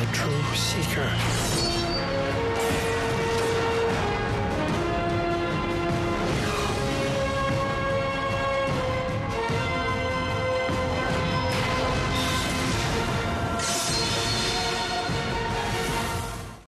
the true seeker.